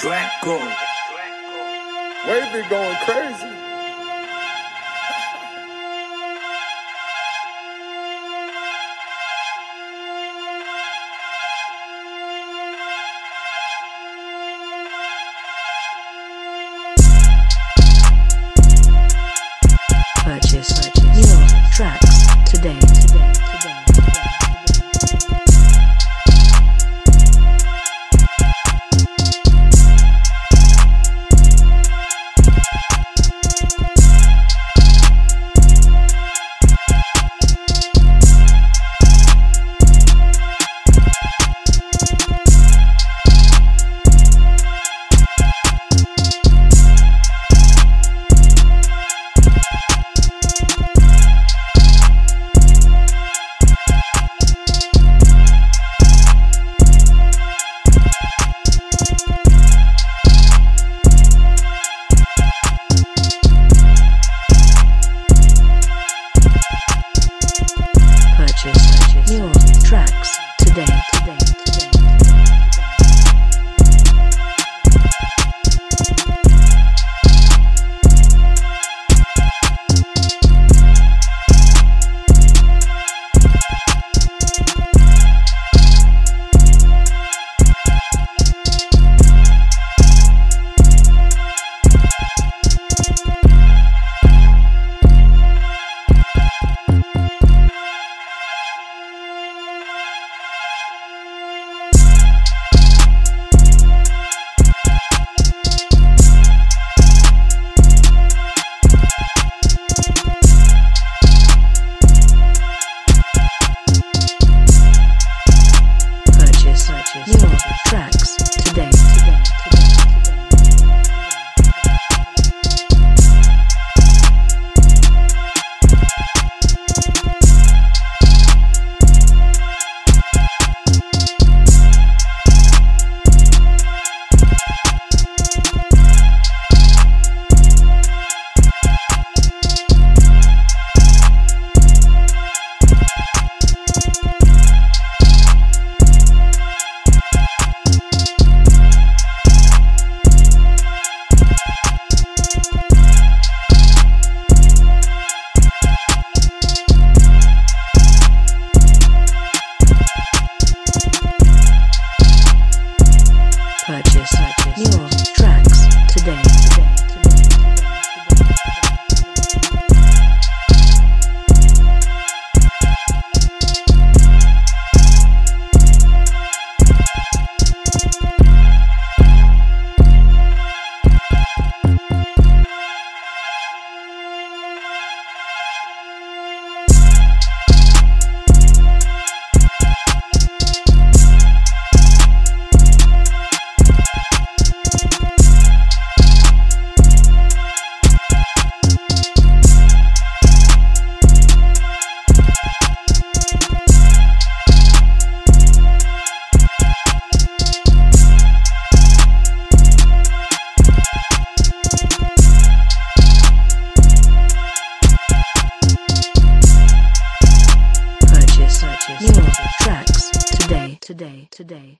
Draco. Wavy going crazy. Purchase your tracks today. Today. Your tracks today. Today. Today.